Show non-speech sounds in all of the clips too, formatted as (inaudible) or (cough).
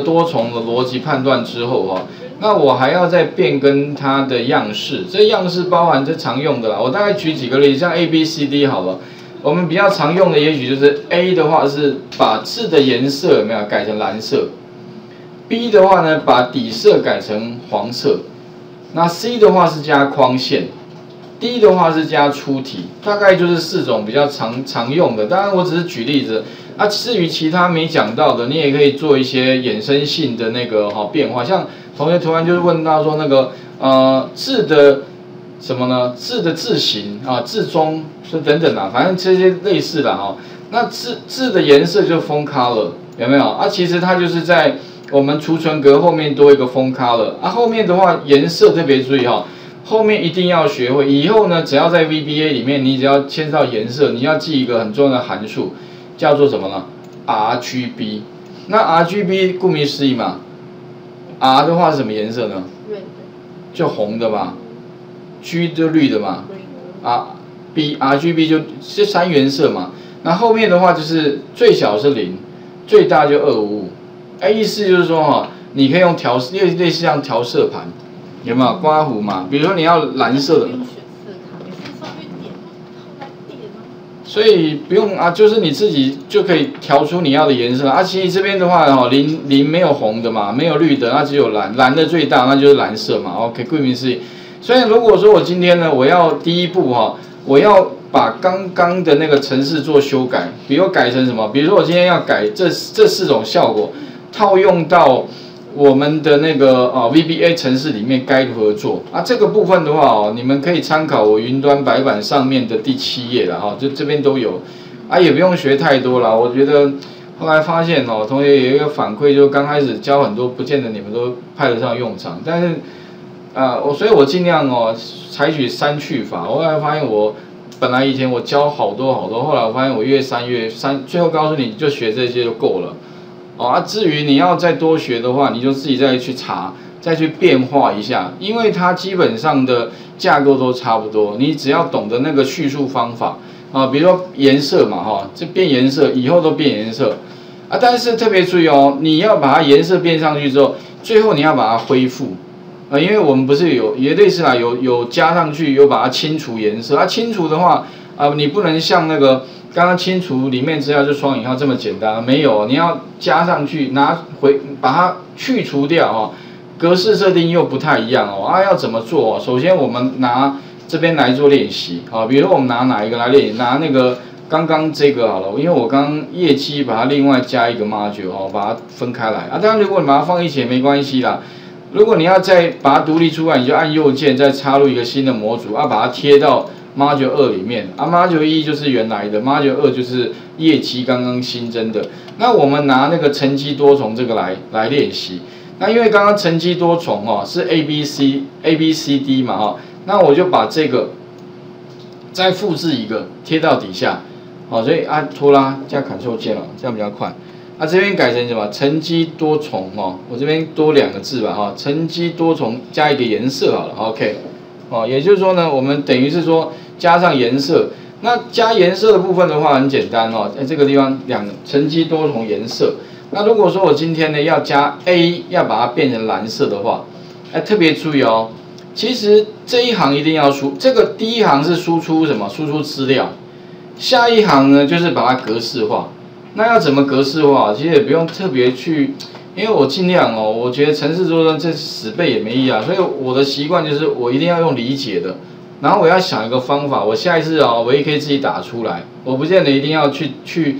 多重的逻辑判断之后哈，那我还要再变更它的样式，这样式包含这常用的啦。我大概举几个例子，像 A B C D 好了，我们比较常用的也许就是 A 的话是把字的颜色有没有改成蓝色，B 的话呢把底色改成黄色，那 C 的话是加框线，D 的话是加粗体，大概就是四种比较常常用的。当然我只是举例子。啊，至于其他没讲到的，你也可以做一些衍生性的那个哈变化。像同学突然就是问到说那个呃字的什么呢？字的字形啊，字中是等等啊，反正这些类似的哈。那字字的颜色就 font color 有没有？啊，其实它就是在我们储存格后面多一个 font color。啊，后面的话颜色特别注意哈，后面一定要学会。以后呢，只要在 VBA 里面，你只要牵涉到颜色，你要记一个很重要的函数。叫做什么呢？RGB，那 RGB 顾名思义嘛，R 的话是什么颜色呢？就红的嘛，G 就绿的嘛，啊，B RGB 就是三原色嘛。那后面的话就是最小是零，最大就二五五。哎，意思就是说哈，你可以用调类类似像调色盘，有没有刮胡嘛？比如说你要蓝色的。所以不用啊，就是你自己就可以调出你要的颜色啊。其实这边的话哈，零零没有红的嘛，没有绿的，那只有蓝，蓝的最大，那就是蓝色嘛。OK，顾名思义。所以如果说我今天呢，我要第一步哈，我要把刚刚的那个程式做修改，比如改成什么？比如说我今天要改这这四种效果，套用到。我们的那个啊 VBA 城市里面该如何做啊？这个部分的话哦，你们可以参考我云端白板上面的第七页了哈，就这边都有啊，也不用学太多了。我觉得后来发现哦，同学有一个反馈，就刚开始教很多，不见得你们都派得上用场。但是啊，我所以我尽量哦，采取删去法。我后来发现我本来以前我教好多好多，后来我发现我越删越删，最后告诉你就学这些就够了。哦啊，至于你要再多学的话，你就自己再去查，再去变化一下，因为它基本上的架构都差不多，你只要懂得那个叙述方法。啊，比如说颜色嘛，哈，这变颜色以后都变颜色。啊，但是特别注意哦，你要把它颜色变上去之后，最后你要把它恢复。啊，因为我们不是有也类似啦，有有加上去，有把它清除颜色。啊，清除的话啊，你不能像那个。刚刚清除里面资料就双引号这么简单，没有，你要加上去拿回把它去除掉哦，格式设定又不太一样哦啊，要怎么做？首先我们拿这边来做练习啊，比如说我们拿哪一个来练？拿那个刚刚这个好了，因为我刚业绩把它另外加一个 module 哦，把它分开来啊。当然如果你把它放一起也没关系啦。如果你要再把它独立出来，你就按右键再插入一个新的模组啊，把它贴到。Module 二里面啊，Module 一就是原来的，Module 二就是业绩刚刚新增的。那我们拿那个乘积多重这个来来练习。那因为刚刚乘积多重哦是 A B C A B C D 嘛哈，那我就把这个再复制一个贴到底下，好，所以按拖拉加 Ctrl 键了，这样比较快。那这边改成什么？乘积多重哦，我这边多两个字吧哈，乘积多重加一个颜色好了，OK。哦，也就是说呢，我们等于是说。加上颜色，那加颜色的部分的话很简单哦，在这个地方两乘积多重颜色。那如果说我今天呢要加 A，要把它变成蓝色的话，哎，特别注意哦，其实这一行一定要输，这个第一行是输出什么？输出资料，下一行呢就是把它格式化。那要怎么格式化？其实也不用特别去，因为我尽量哦，我觉得城市做的这十倍也没意义啊，所以我的习惯就是我一定要用理解的。然后我要想一个方法，我下一次哦，我也可以自己打出来，我不见得一定要去去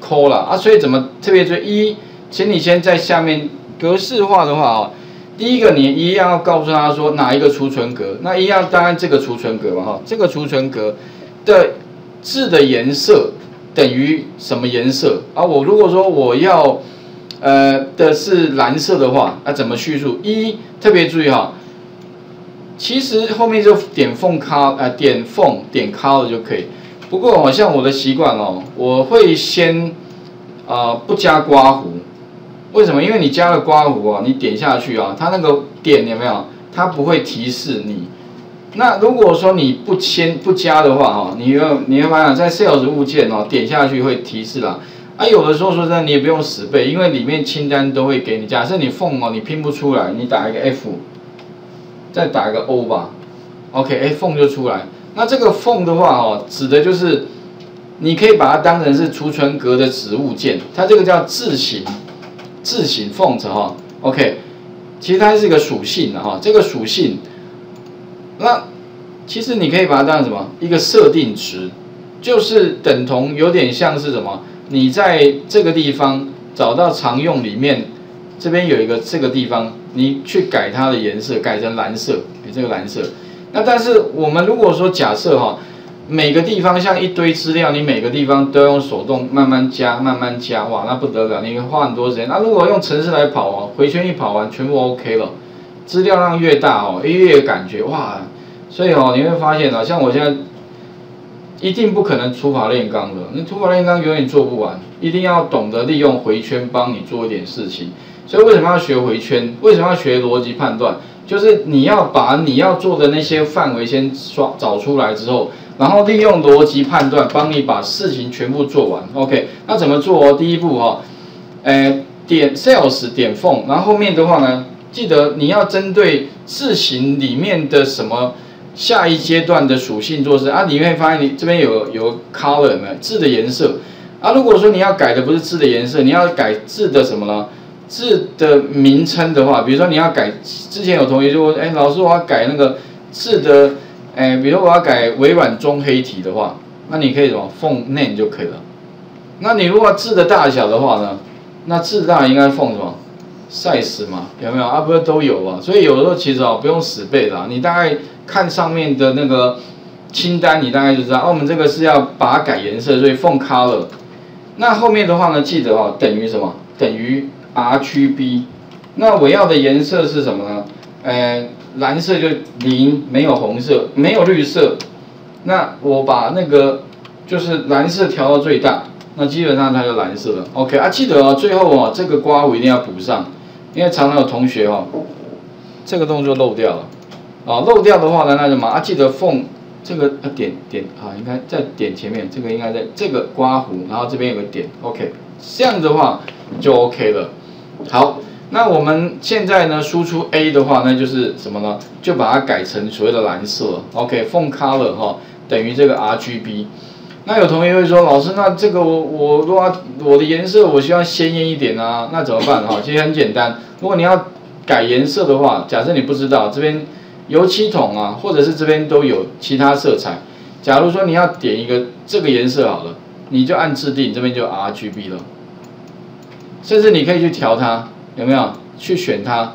抠了啊。所以怎么特别注意？一，请你先在下面格式化的话哦，第一个你一样要告诉他说哪一个储存格，那一样当然这个储存格嘛哈，这个储存格的字的颜色等于什么颜色啊？我如果说我要呃的是蓝色的话，那怎么叙述？一特别注意哈。其实后面就点缝卡，呃，点缝点卡了就可以。不过好像我的习惯哦，我会先啊不加刮胡。为什么？因为你加了刮胡啊，你点下去啊，它那个点有没有？它不会提示你。那如果说你不先不加的话哈，你要你会发现，在 Sales 物件哦，点下去会提示啦。啊有的时候说真的，你也不用死背，因为里面清单都会给你。假设你缝哦，你拼不出来，你打一个 F，再打一个 O 吧，OK，哎，缝就出来。那这个缝的话哦，指的就是你可以把它当成是储存格的子物件，它这个叫字形，字形缝子哈，OK，其实它是一个属性的哈，这个属性，那其实你可以把它当成什么？一个设定值，就是等同有点像是什么？你在这个地方找到常用里面，这边有一个这个地方，你去改它的颜色，改成蓝色，给这个蓝色。那但是我们如果说假设哈，每个地方像一堆资料，你每个地方都用手动慢慢加，慢慢加，哇，那不得了，你花很多时间。那如果用程式来跑哦，回圈一跑完，全部 OK 了，资料量越大哦，越感觉哇，所以哦，你会发现啊，像我现在。一定不可能除法炼钢的，那除法炼钢永远做不完，一定要懂得利用回圈帮你做一点事情。所以为什么要学回圈？为什么要学逻辑判断？就是你要把你要做的那些范围先刷找出来之后，然后利用逻辑判断帮你把事情全部做完。OK，那怎么做？哦第一步哈，呃，点 sales 点缝，然后后面的话呢，记得你要针对事情里面的什么。下一阶段的属性做事啊，你会发现你这边有有 color 没有字的颜色啊？如果说你要改的不是字的颜色，你要改字的什么呢？字的名称的话，比如说你要改，之前有同学就问，哎，老师我要改那个字的，哎，比如我要改微软中黑体的话，那你可以什么 font name 就可以了。那你如果字的大小的话呢？那字大应该 font 什么 size 嘛？有没有啊？不是都有啊？所以有的时候其实哦不用死背的，你大概。看上面的那个清单，你大概就知道。哦，我们这个是要把它改颜色，所以 font color。那后面的话呢，记得哦，等于什么？等于 RGB。那我要的颜色是什么呢？呃，蓝色就零，没有红色，没有绿色。那我把那个就是蓝色调到最大，那基本上它就蓝色了。OK 啊，记得哦，最后哦，这个刮弧一定要补上，因为常常有同学哦，这个动作漏掉了。啊，漏掉的话呢，那就嘛啊，记得缝这个点点啊，应该在点前面，这个应该在这个刮弧，然后这边有个点，OK，这样的话就 OK 了。好，那我们现在呢输出 A 的话，那就是什么呢？就把它改成所谓的蓝色，OK，font color 哈等于这个 RGB。那有同学会说，老师，那这个我我如果我的颜色我需要鲜艳一点啊，那怎么办哈？其实很简单，如果你要改颜色的话，假设你不知道这边。油漆桶啊，或者是这边都有其他色彩。假如说你要点一个这个颜色好了，你就按制定，这边就 R G B 了。甚至你可以去调它，有没有？去选它。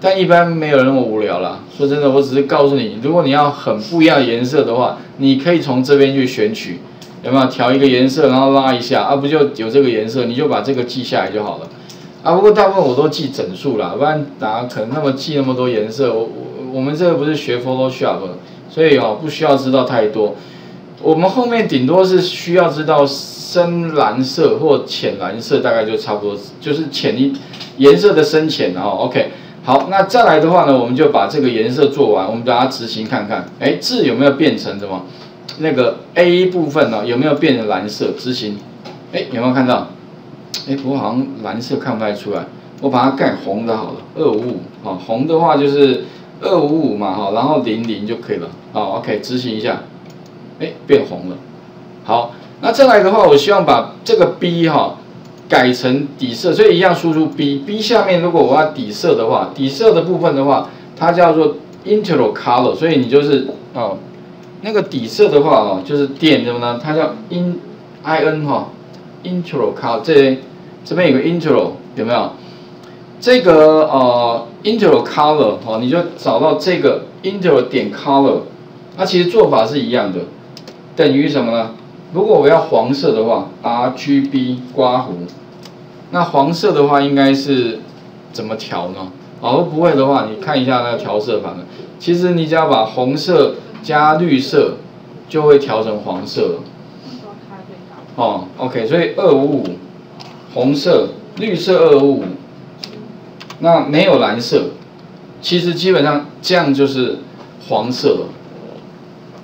但一般没有那么无聊啦。说真的，我只是告诉你，如果你要很不一样的颜色的话，你可以从这边去选取，有没有？调一个颜色，然后拉一下，啊，不就有这个颜色？你就把这个记下来就好了。啊，不过大部分我都记整数啦，不然哪可能那么记那么多颜色？我我。我们这个不是学 Photoshop，所以哦不需要知道太多。我们后面顶多是需要知道深蓝色或浅蓝色，大概就差不多，就是浅一颜色的深浅哦。OK，好，那再来的话呢，我们就把这个颜色做完，我们大家执行看看，哎，字有没有变成什么？那个 A 部分呢有没有变成蓝色？执行，哎，有没有看到？哎，不过好像蓝色看不太出来，我把它盖红的好了，二五五，好，红的话就是。二五五嘛，哈，然后零零就可以了，好，OK，执行一下，哎，变红了，好，那再来的话，我希望把这个 B 哈改成底色，所以一样输出 B，B 下面如果我要底色的话，底色的部分的话，它叫做 Integral Color，所以你就是哦，那个底色的话哦，就是点什么呢？它叫 In I N 哈，Integral Color，这这边有个 Integral 有没有？这个呃，integral color 哦，你就找到这个 integral 点 color，那其实做法是一样的，等于什么呢？如果我要黄色的话，RGB 刮弧，那黄色的话应该是怎么调呢？哦，不会的话，你看一下那个调色盘，其实你只要把红色加绿色，就会调成黄色了。哦，OK，所以二五五，红色，绿色二五五。那没有蓝色，其实基本上这样就是黄色了。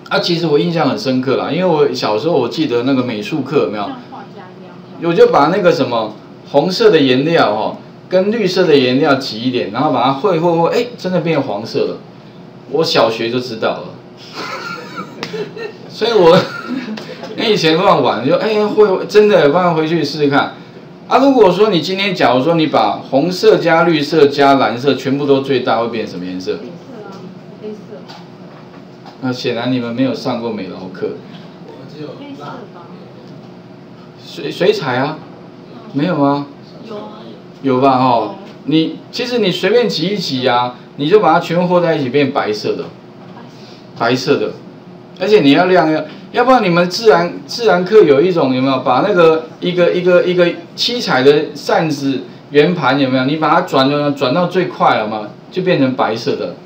啊，其实我印象很深刻啦，因为我小时候我记得那个美术课有没有？我就把那个什么红色的颜料哦，跟绿色的颜料挤一点，然后把它绘绘绘，哎，真的变黄色了。我小学就知道了，(laughs) 所以我 (laughs) 那以前乱玩就哎会真的，不然回去试试看。啊，如果说你今天假如说你把红色加绿色加蓝色全部都最大，会变什么颜色？黑色啊，黑色。那显然你们没有上过美劳课。黑色吧。水水彩啊？没有吗？有啊。有吧？哦，你其实你随便挤一挤呀，你就把它全部和在一起变白色的。白色的，而且你要亮要。要不然你们自然自然课有一种有没有把那个一个一个一个七彩的扇子圆盘有没有？你把它转转转到最快了嘛，就变成白色的。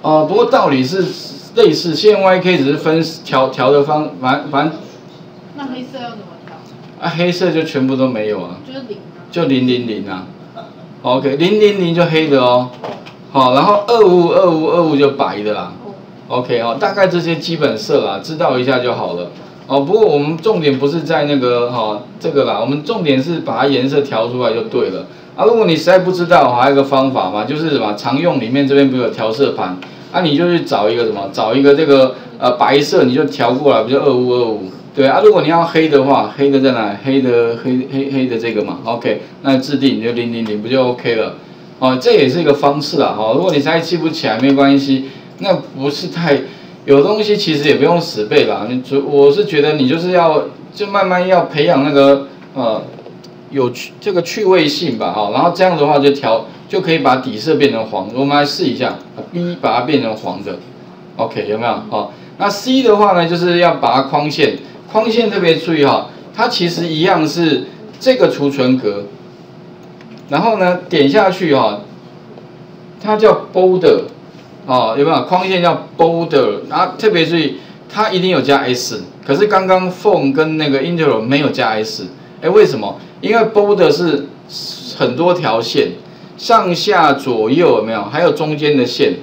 哦，不过道理是类似，现在 YK 只是分调调的方，反反正。那黑色要怎么调？啊，黑色就全部都没有啊。就是零啊。就零零零啊。OK，零零零就黑的哦，好，然后二五二五二五就白的啦。OK 哦，大概这些基本色啦，知道一下就好了。哦，不过我们重点不是在那个哈这个啦，我们重点是把它颜色调出来就对了。啊，如果你实在不知道，还有一个方法嘛，就是什么常用里面这边不有调色盘，啊，你就去找一个什么，找一个这个呃白色，你就调过来，不就二五二五。对啊，如果你要黑的话，黑的在哪？黑的黑黑黑的这个嘛，OK，那制定就零零零不就 OK 了？哦，这也是一个方式啊。哈，如果你实在记不起来没关系，那不是太有东西，其实也不用死背啦。你主我是觉得你就是要就慢慢要培养那个呃有趣这个趣味性吧，哈，然后这样的话就调就可以把底色变成黄。我们来试一下，B 把它变成黄的，OK 有没有？好，那 C 的话呢，就是要把它框线。框线特别注意哈，它其实一样是这个储存格，然后呢点下去哈，它叫 border，哦有没有？框线叫 border，然后特别注意，它一定有加 s，可是刚刚 phone 跟那个 intel 没有加 s，哎为什么？因为 border 是很多条线，上下左右有没有？还有中间的线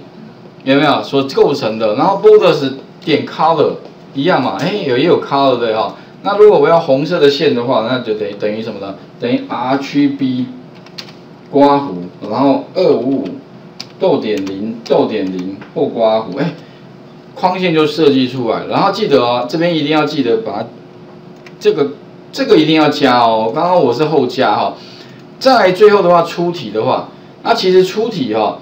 有没有所构成的？然后 border 是点 color。一样嘛，哎，有也有 color 的哈。那如果我要红色的线的话，那就等于等于什么呢？等于 R 区 B 刮弧，然后二五五逗点零逗点零或刮弧，哎，框线就设计出来。然后记得哦，这边一定要记得把这个这个一定要加哦。刚刚我是后加哈。再最后的话出题的话，那其实出题哈。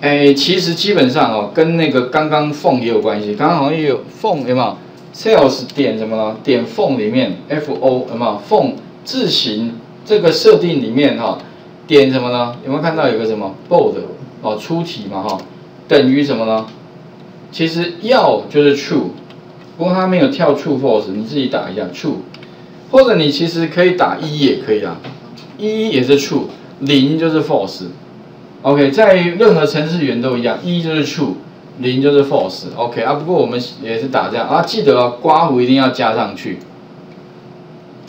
哎，其实基本上哦，跟那个刚刚缝也有关系。刚刚好像也有缝，有没有？Sales 点什么呢？点缝里面，F O 有没有？缝字形这个设定里面哈，点什么呢？有没有看到有个什么 bold 哦？出题嘛哈，等于什么呢？其实要就是 true，不过它没有跳 true false，你自己打一下 true，或者你其实可以打一也可以啊，一也是 true，零就是 false。OK，在任何程式语言都一样，一就是 true，零就是 false。OK 啊，不过我们也是打这样啊，记得啊，刮胡一定要加上去。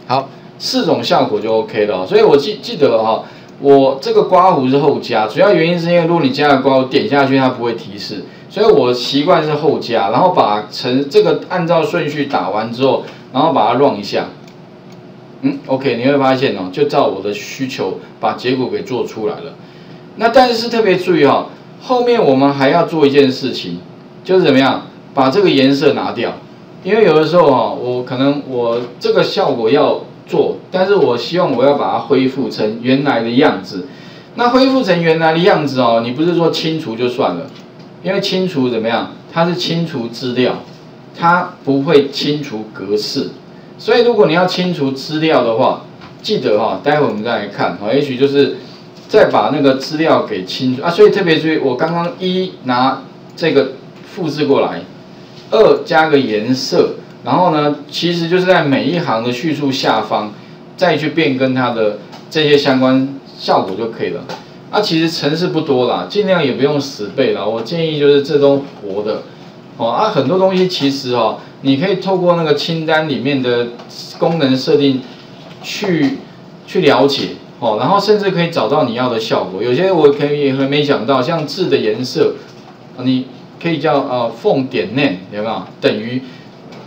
好，四种效果就 OK 了。所以我记记得哈，我这个刮胡是后加，主要原因是因为如果你加了刮胡点下去它不会提示，所以我习惯是后加，然后把成这个按照顺序打完之后，然后把它 run 一下。嗯，OK，你会发现哦，就照我的需求把结果给做出来了。那但是特别注意哈，后面我们还要做一件事情，就是怎么样把这个颜色拿掉，因为有的时候哈，我可能我这个效果要做，但是我希望我要把它恢复成原来的样子。那恢复成原来的样子哦，你不是说清除就算了，因为清除怎么样，它是清除资料，它不会清除格式。所以如果你要清除资料的话，记得哈，待会我们再来看哈，也许就是。再把那个资料给清除啊，所以特别注意，我刚刚一拿这个复制过来，二加个颜色，然后呢，其实就是在每一行的叙述下方再去变更它的这些相关效果就可以了。啊，其实程式不多啦，尽量也不用死背了。我建议就是这都活的，哦啊，很多东西其实哦，你可以透过那个清单里面的功能设定去去了解。哦，然后甚至可以找到你要的效果。有些我可以还没想到，像字的颜色，你可以叫呃凤点 name 有没有？等于，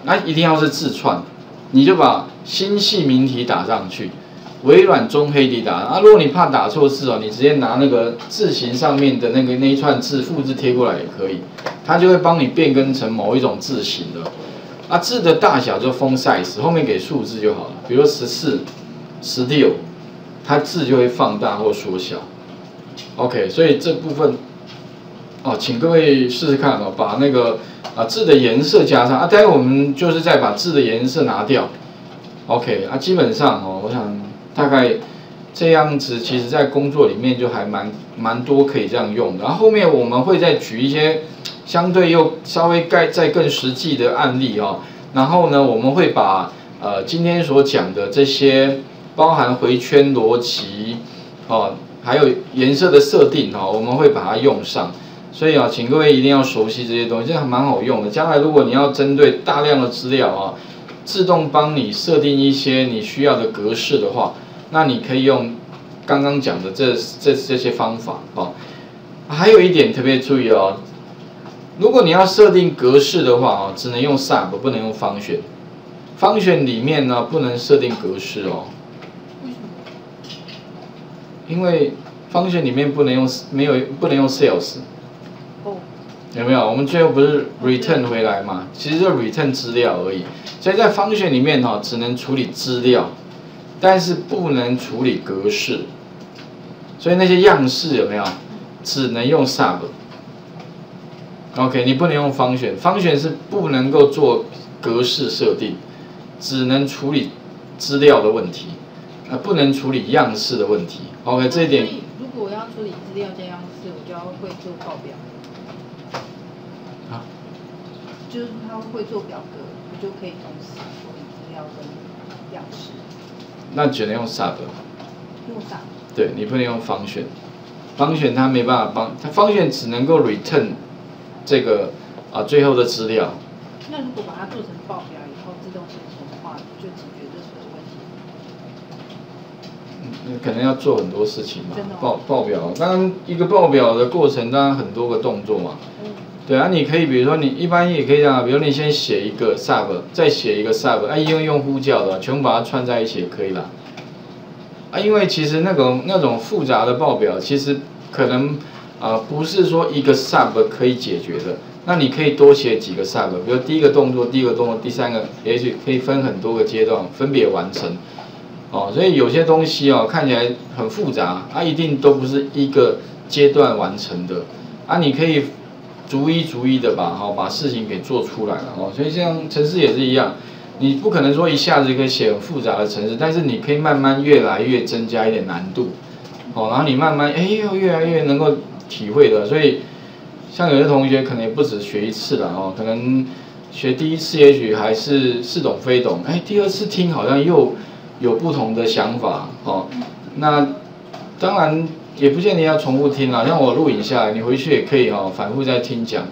那一定要是字串，你就把新细明体打上去，微软中黑底打。啊，如果你怕打错字哦，你直接拿那个字形上面的那个那一串字复制贴过来也可以，它就会帮你变更成某一种字形的。啊，字的大小就 font size，后面给数字就好了，比如十四、十六，它字就会放大或缩小。OK，所以这部分，哦，请各位试试看哦，把那个啊字的颜色加上啊，待会我们就是再把字的颜色拿掉。OK，啊，基本上哦，我想大概这样子，其实在工作里面就还蛮蛮多可以这样用的。然后后面我们会再举一些相对又稍微盖再更实际的案例哦。然后呢，我们会把呃今天所讲的这些包含回圈逻辑哦。还有颜色的设定哦，我们会把它用上，所以啊，请各位一定要熟悉这些东西，这还蛮好用的。将来如果你要针对大量的资料啊，自动帮你设定一些你需要的格式的话，那你可以用刚刚讲的这这这些方法啊。还有一点特别注意哦，如果你要设定格式的话啊，只能用 sub，不能用方选。方选里面呢，不能设定格式哦。因为方选里面不能用没有不能用 sales，有没有？我们最后不是 return 回来嘛？其实就 return 资料而已。所以在方选里面哈，只能处理资料，但是不能处理格式。所以那些样式有没有？只能用 sub。OK，你不能用方选，方选是不能够做格式设定，只能处理资料的问题。不能处理样式的问题。OK，这一点。如果我要处理资料加样式，我就要会做报表。啊。就是他会做表格，我就可以同时处理资料跟样式。那只能用 sub。用 sub。对你不能用方选，方选它没办法帮，它方选只能够 return 这个啊最后的资料。那如果把它做成报表以后，自动生成的话，就解决这。可能要做很多事情嘛，报报表，当然一个报表的过程当然很多个动作嘛，对啊，你可以比如说你一般也可以这样，比如你先写一个 sub，再写一个 sub，哎，用用呼叫的，全部把它串在一起也可以啦，啊，因为其实那种那种复杂的报表，其实可能啊不是说一个 sub 可以解决的，那你可以多写几个 sub，比如第一个动作，第一个动作，第三个，也许可以分很多个阶段分别完成。哦，所以有些东西哦看起来很复杂，它一定都不是一个阶段完成的，啊，你可以逐一逐一的把哈把事情给做出来了哦。所以像城市也是一样，你不可能说一下子可以写很复杂的城市，但是你可以慢慢越来越增加一点难度，哦，然后你慢慢哎又越来越能够体会的。所以像有些同学可能也不止学一次了哦，可能学第一次也许还是似懂非懂，哎，第二次听好像又。有不同的想法，哦，那当然也不见得要重复听啦。像我录影下来，你回去也可以哦，反复再听讲。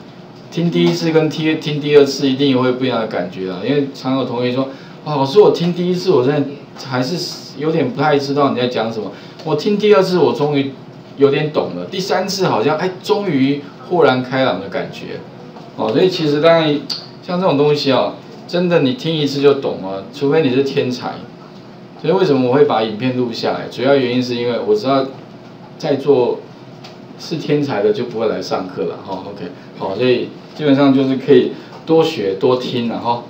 听第一次跟听听第二次，一定会不一样的感觉啦。因为常有同学说，哦，老师我听第一次，我真的还是有点不太知道你在讲什么。我听第二次，我终于有点懂了。第三次好像哎，终于豁然开朗的感觉。哦，所以其实当然像这种东西哦，真的你听一次就懂了，除非你是天才。所以为什么我会把影片录下来？主要原因是因为我知道在座是天才的就不会来上课了哈。OK，好，所以基本上就是可以多学多听了哈。